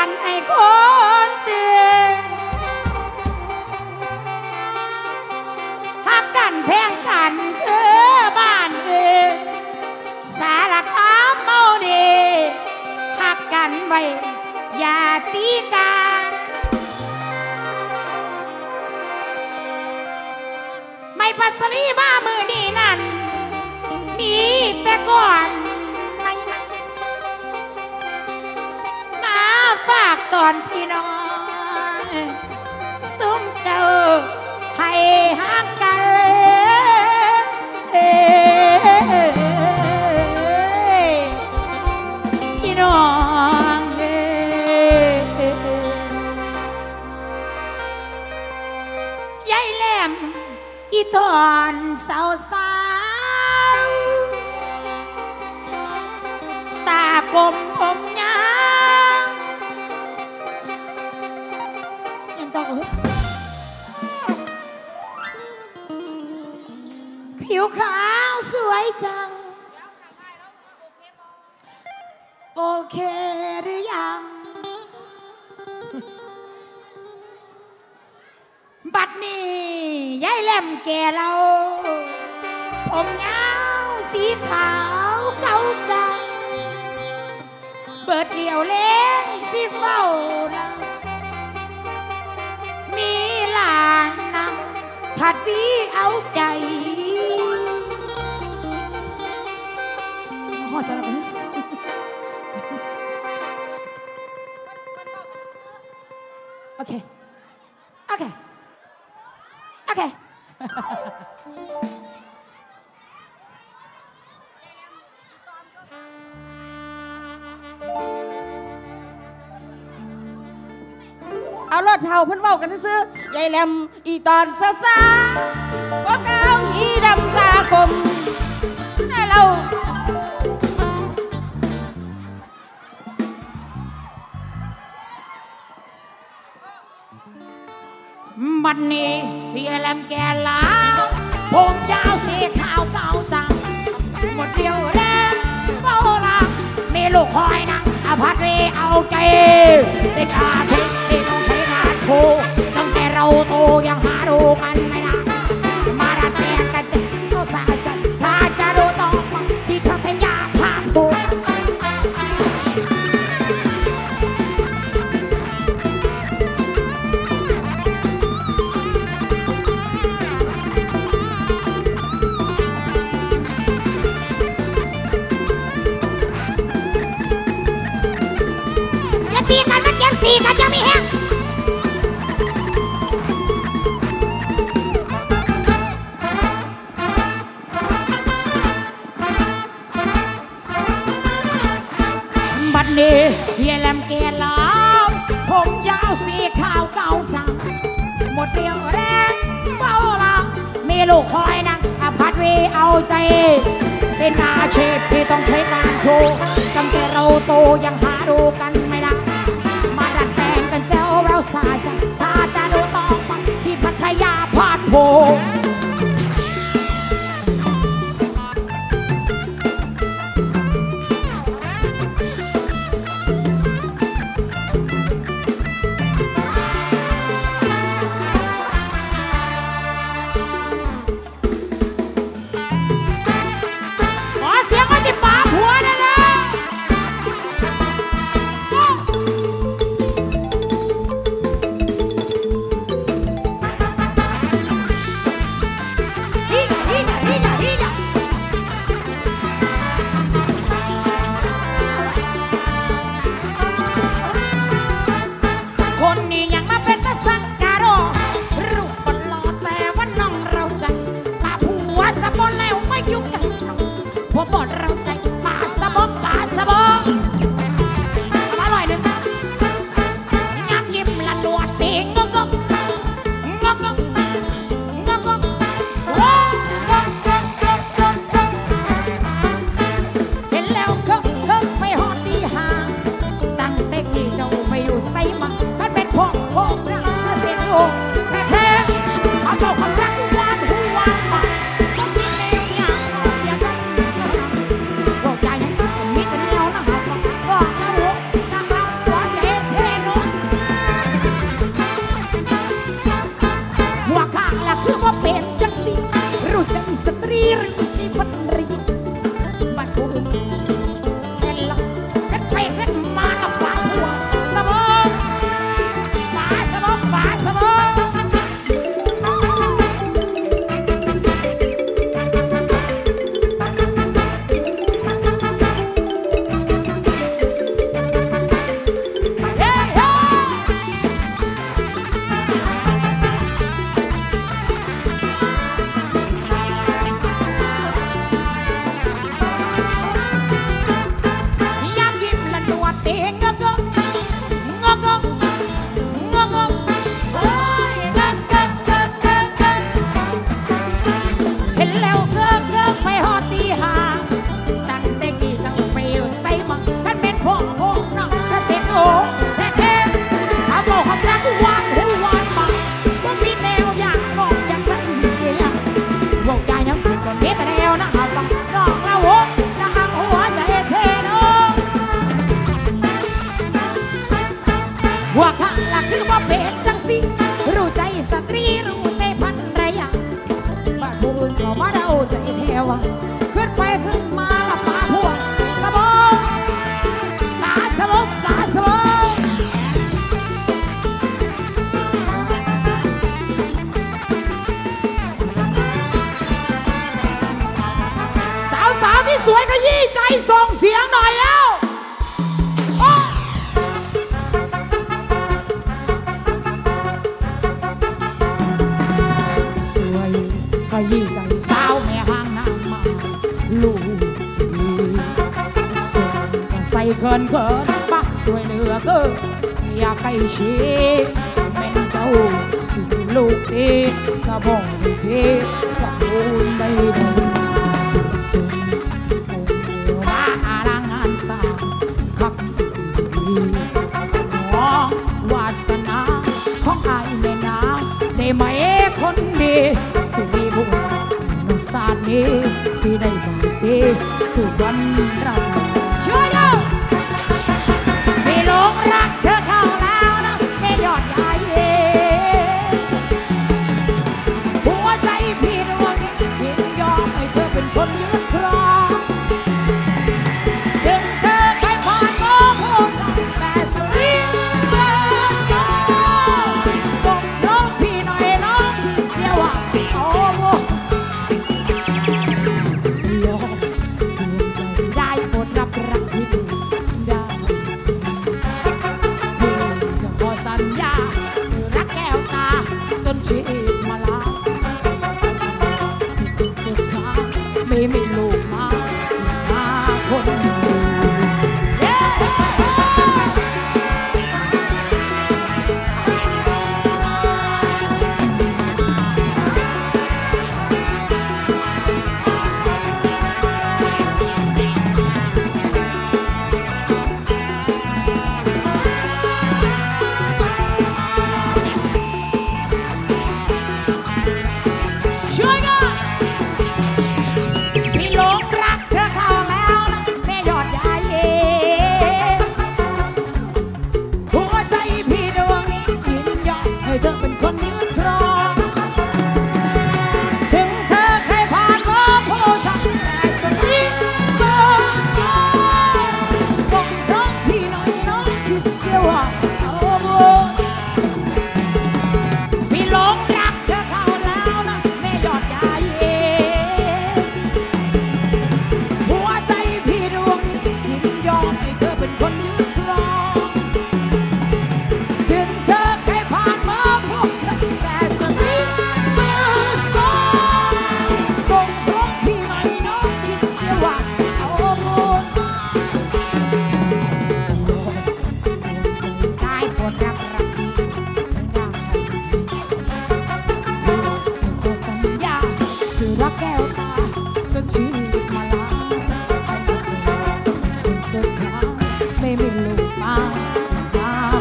ันให้คนเตหักกันแพงกันคือบ้านเออสารคามเมาดีหักกันไว้อย่าตีกันไม่ปัสลีมามือนี่นั่นมีแต่ก่อนากตอนพี่น้องสุมเจ้าให้ฮักกันเอ้ยพี่น้องเอยายแหลมอีตอนสาวสาวตากลมผม ผิวขาวสวยจัง โอเคหรือยัง บัดนี้ยายแหลมแก่เรา ผมยาวสีขาวเก่ากัง เบิดเดียวเล่นสิเฝ้าลังมีหลานนำผัดวีเอาใจ โอเคโอเคโอเคเอารถเท่าเพิ่นเว้ากันซื่อๆยายแหลมอีตอนซาซาพวกเขาอีดำตาคมน่าเรา บัดนี้เฮียแลมแก่แล้วผมยาวสีขาวเก่าจังหมดเดียวแรงเฝ้าลังมีลูกคอยนะอภัทรีเอาใจได้กาใช้ที่ต้องใช้งานโชว์ตั้งแต่เราโตยังหาดูกันไม่ได้ นี้เฮียแลมเกลแล้วผมยาวสีขาวเก่าจัง หมดเดียวแรงเบาลังมีลูกคอยนังอภัทวีเอาใจ เป็นอาชีพที่ต้องใช้การโชว์ตั้งแต่เราโตยังหาดูกันไม่ได้มาดัดแปลงกันเจ้าเราสาจ้าจะดูต่อไปที่พัทยาพาดโพ เคินเคินปักสวยเหลือเกินอยากไกล้ชิดเป็นเจ้าสิลูกตีถ้ะบ่งเทีจะดูได้บ่สุดสุดคงเดียวมาลางานสาขับดีสนองวาสนาของอายแม่น้ำได้ไหมคนดีสิบุญนุสานนี้สิได้บ่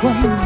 光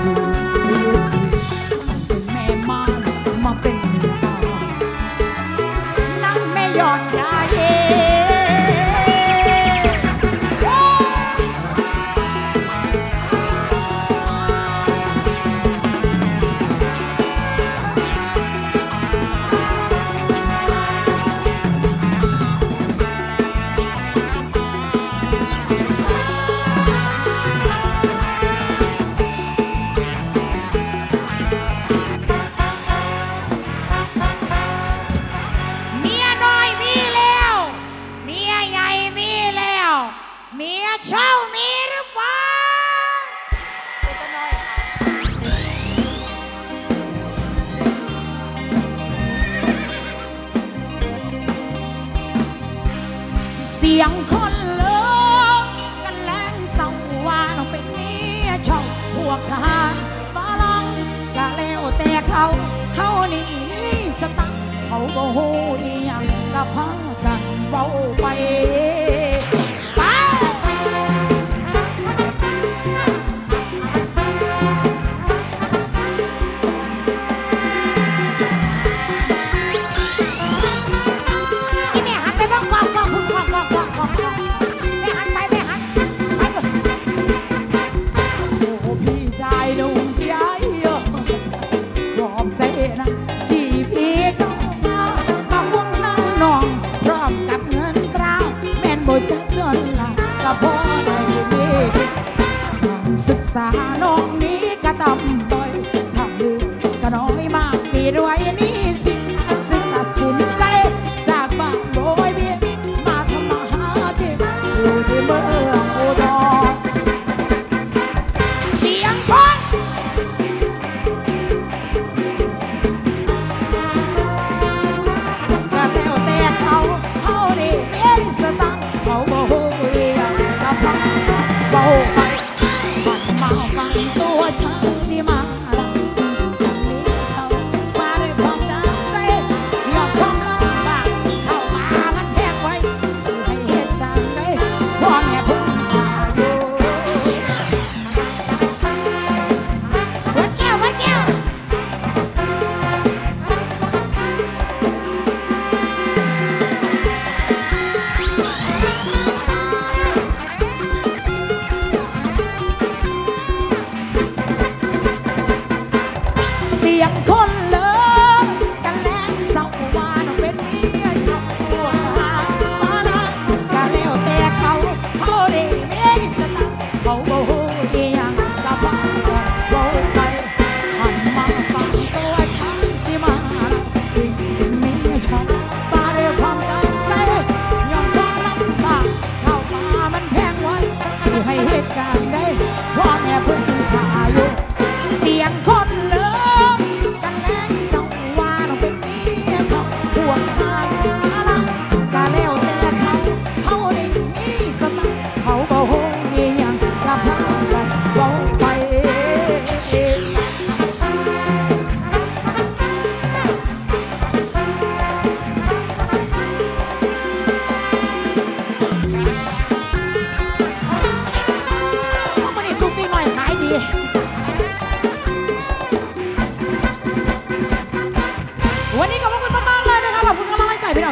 บ่ฮู้อีหยังกับพัง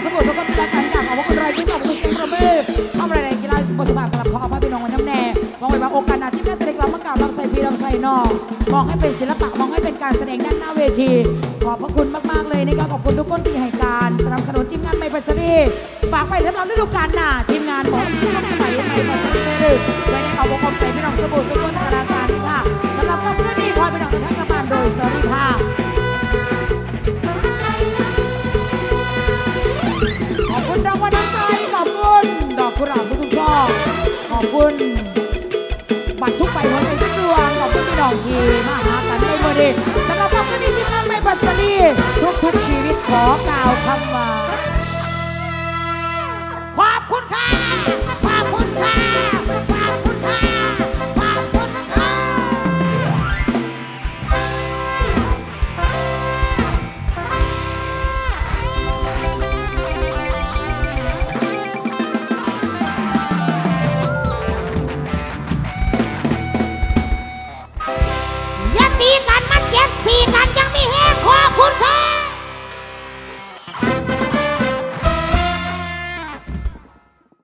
กำลังใจพี่น้องสมุทรทุกคนและกันอยากขอบพระคุณรายยิ้มขอบคุณเสียงประมือเข้ามารายการกีฬาบทสบายกลับขออภัยพี่น้องวันน้ำแน่มองไว้ว่าโอกาสหน้าที่แม่แสดงเราเมื่อเก่าเราใส่พีเราใส่นอกมองให้เป็นศิลปะมองให้เป็นการแสดงด้านหน้าเวที ขอบพระคุณมากๆเลยนะคะขอบคุณทุกคนที่ให้การสนับสนุนทีมงานไม่ปัสรีฝากไปสำหรับฤดูกาลหน้าทีมงานของสมัยไม่ปัสรีไว้ในเอาวงกลมใจพี่น้องสมุ คุณบัตรทุกใบหัวใจทุกดวงขอบคุณพี่น้องที่มาหากันในวันนี้สำหรับพวกนี้ที่งานไม่ปัสสีทุกทุกชีวิตขอกล่าวคำว่า